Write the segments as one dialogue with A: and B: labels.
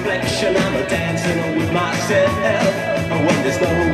A: reflection I'm a dancing with myself. When there's no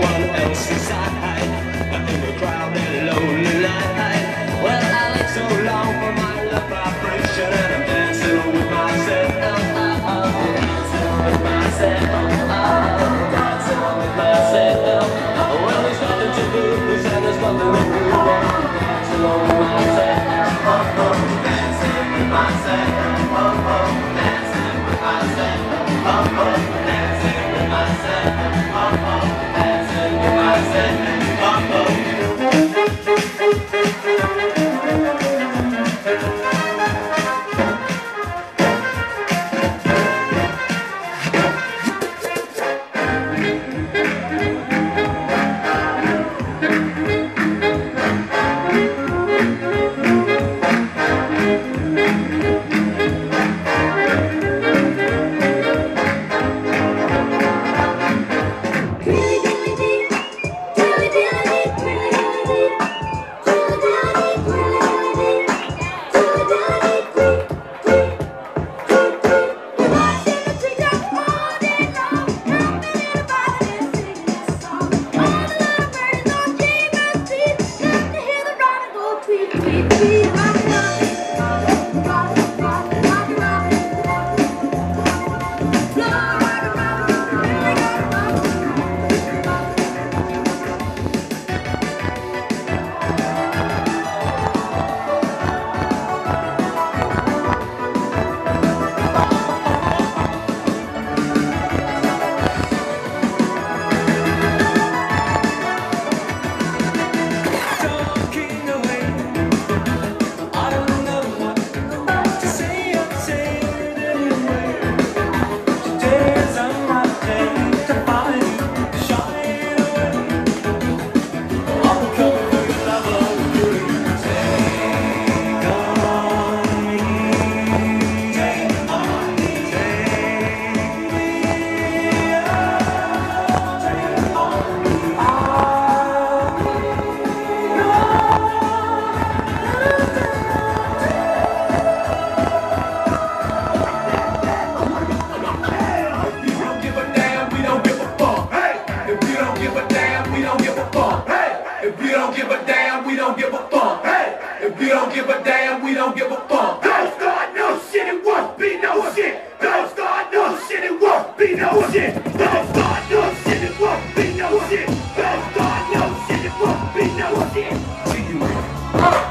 A: don't
B: give a damn, we don't give a fuck. Don't start no shit, it won't be no shit. Don't start no shit, it won't be no shit. Don't start no shit, it won't be no shit. Don't start no shit, it won't be no shit. See you later.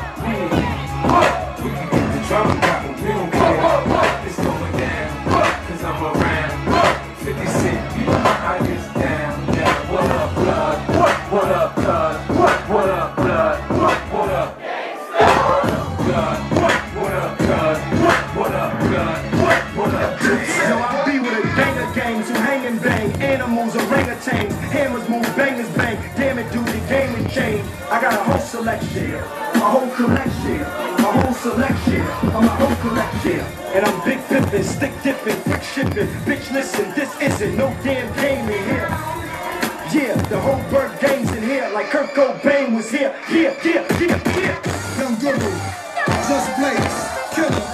C: those orangutans. Hammers move, bangers bang. Damn it, dude, the game has changed. I got a whole selection, a whole collection, a whole selection, of my whole collection. And I'm big pimpin', stick dipping, quick shipping. Bitch, listen, this isn't no damn game in here. Yeah, the whole bird game's in here, like Kurt Cobain was here. Yeah, yeah, yeah, yeah.
D: Young Guru, Just Blaze, Killer,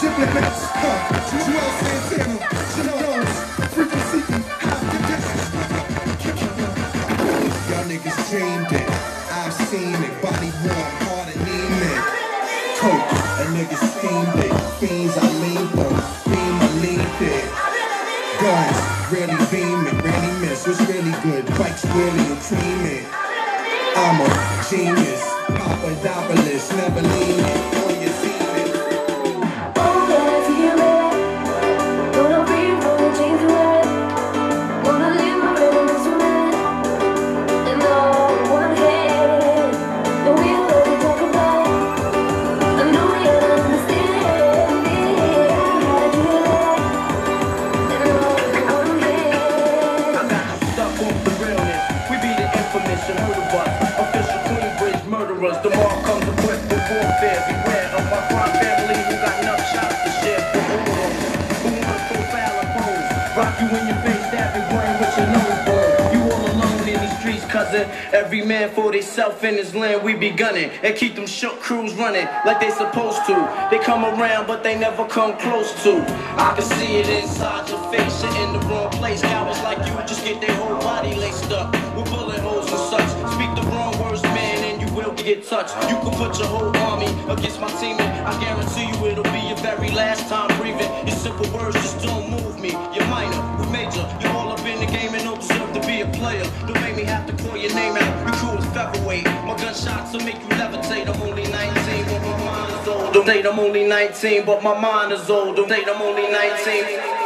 D: Diplomats, huh? Who else niggas steam it, fiends, I lean them, beam, I lean it. Guns, really beaming, really miss, what's really good, bikes really and it. I'm a genius, Papadopoulos, never leaning.
A: Rock you in your face, stab your brain with your nose bone. You all alone in these streets, cousin. Every man for himself in his land, we be gunning. And keep them shook crews running like they supposed to. They come around, but they never come close to. I can see it inside your face, you're in the wrong place. Cowards like you just get their whole body laced up with bullet holes and such. Speak the wrong words get touched. You can put your whole army against my team, and I guarantee you it'll be your very last time breathing. Your simple words just don't move me. You're minor, we major. You're all up in the game and don't deserve to be a player. Don't make me have to call your name out. Your crew is featherweight. My gunshots will make you levitate. I'm only 19, but my mind is old. Don't date, I'm only 19, but my mind is old. Don't date, I'm only 19.